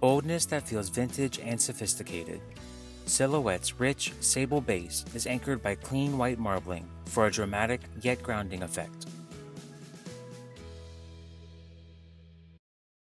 Oldness that feels vintage and sophisticated. Silhouette's rich, sable base is anchored by clean white marbling for a dramatic yet grounding effect.